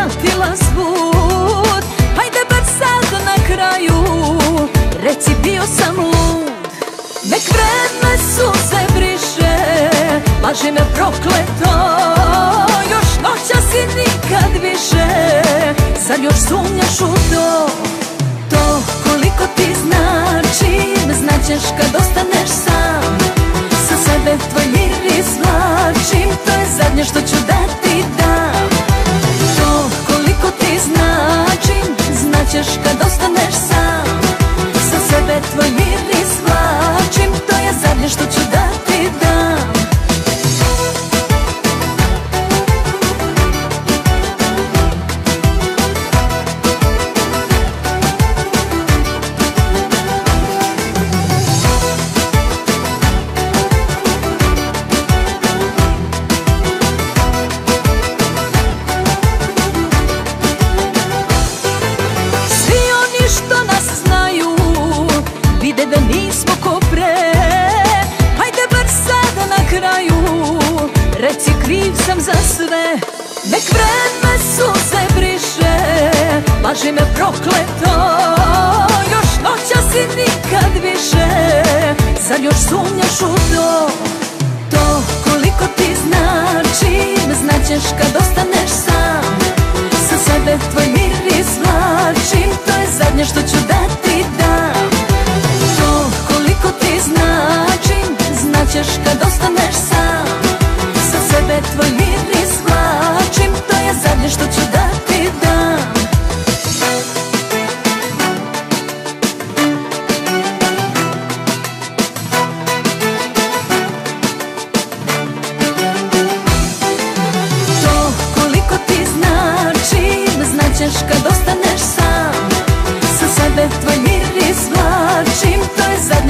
vratila svud Hajde bar sad na kraju Reci bio sam lud. Nek vreme suze briše Laži me prokleto. Još noća si nikad više Zar još sumnjaš u to? To koliko ti značim Značeš kad ostaneš sam. Sa sebe tvoj mir izvlačim To je zadnje što ću da Znaćeš kad Reci kriv sam za sve Nek vreme suze briše. Laži me prokleto Još noća si nikad više. Zar još sumnjaš u to To koliko ti značim Znaćeš kad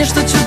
что чувствую.